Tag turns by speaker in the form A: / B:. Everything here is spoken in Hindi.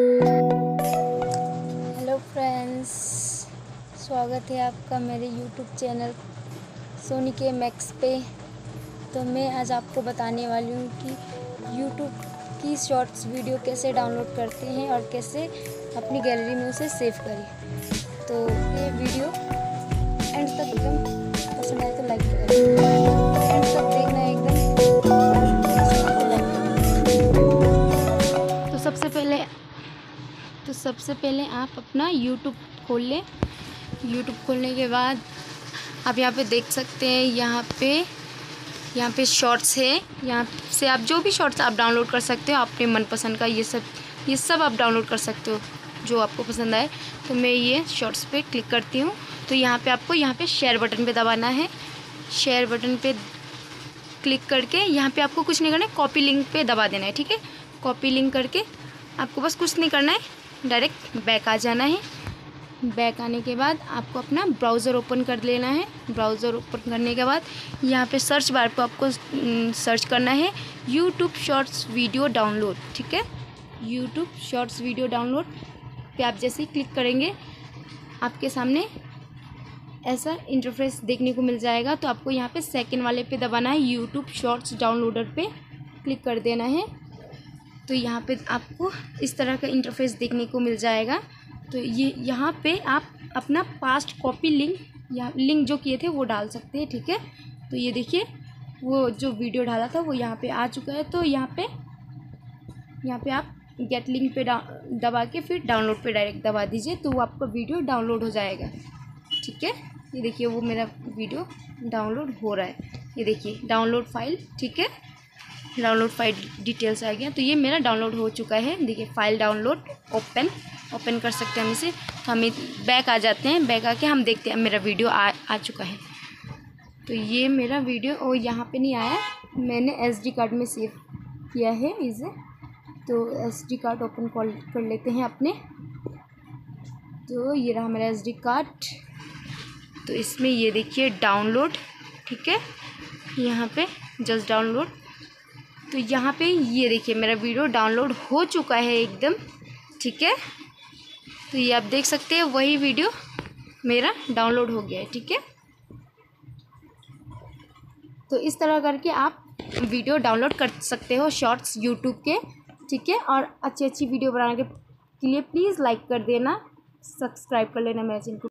A: हेलो फ्रेंड्स स्वागत है आपका मेरे यूट्यूब चैनल सोनी के मैक्स पे। तो मैं आज आपको बताने वाली हूँ कि यूट्यूब की शॉर्ट्स वीडियो कैसे डाउनलोड करते हैं और कैसे अपनी गैलरी में उसे सेव करें। तो ये वीडियो तो सबसे पहले आप अपना यूट्यूब खोल लें। यूट्यूब खोलने के बाद आप यहाँ पे देख सकते हैं, यहाँ पे यहाँ पे शॉर्ट्स है। यहाँ से आप जो भी शॉर्ट्स आप डाउनलोड कर सकते हो, अपने मनपसंद का, ये सब ये सब आप डाउनलोड कर सकते हो, जो आपको पसंद आए। तो मैं ये शॉर्ट्स पे क्लिक करती हूँ। तो यहाँ पे आपको यहाँ पे शेयर बटन पे दबाना है। शेयर बटन पे क्लिक करके यहाँ पे आपको कुछ नहीं करना है कॉपी लिंक पे दबा देना है, ठीक है? कॉपी लिंक करके आपको बस कुछ नहीं करना है। डायरेक्ट बैक आ जाना है। बैक आने के बाद आपको अपना ब्राउज़र ओपन कर लेना है। ब्राउज़र ओपन करने के बाद यहाँ पे सर्च बार पर आपको सर्च करना है। यूट्यूब शॉर्ट्स वीडियो डाउनलोड ठीक है? यूट्यूब शॉर्ट्स वीडियो डाउनलोड पे आप जैसे ही क्लिक करेंगे, आपके सामने ऐसा इंटरफेस देखने को मिल जाएगा। तो आपको यहाँ पे सेकंड वाले पे दबाना है। यूट्यूब शॉर्ट्स डाउनलोडर पे क्लिक कर देना है। तो यहाँ पे आपको इस तरह का इंटरफेस देखने को मिल जाएगा। तो ये यहाँ पे आप अपना पास्ट कॉपी लिंक या लिंक जो किए थे वो डाल सकते हैं, ठीक है? तो ये देखिए, वो जो वीडियो डाला था वो यहाँ पे आ चुका है। तो यहाँ पे यहाँ पे आप गेट लिंक पे दबा के फिर डाउनलोड पे डायरेक्ट दबा दीजिए तो वो आपका वीडियो डाउनलोड हो जाएगा, ठीक है? ये देखिए, वो मेरा वीडियो डाउनलोड हो रहा है। ये देखिए डाउनलोड फ़ाइल ठीक है? डाउनलोड फ़ाइल डिटेल्स आ गया तो ये मेरा डाउनलोड हो चुका है। देखिए फ़ाइल डाउनलोड ओपन ओपन कर सकते हैं हम इसे। तो हम बैक आ जाते हैं। बैक आके हम देखते हैं, मेरा वीडियो आ आ चुका है। तो ये मेरा वीडियो और यहाँ पे नहीं आया। मैंने एस डी कार्ड में सेव किया है इसे। तो एस डी कार्ड ओपन कर लेते हैं अपने। तो ये रहा मेरा एस डी कार्ड तो इसमें ये देखिए डाउनलोड ठीक है? यहाँ पे जस्ट डाउनलोड तो यहाँ पे ये देखिए, मेरा वीडियो डाउनलोड हो चुका है एकदम, ठीक है? तो ये आप देख सकते हैं, वही वीडियो मेरा डाउनलोड हो गया है, ठीक है? तो इस तरह करके आप वीडियो डाउनलोड कर सकते हो शॉर्ट्स यूट्यूब के, ठीक है? और अच्छी अच्छी वीडियो बनाने के लिए प्लीज़ लाइक कर देना, सब्सक्राइब कर लेना मेरे चैनल को।